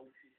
poultry,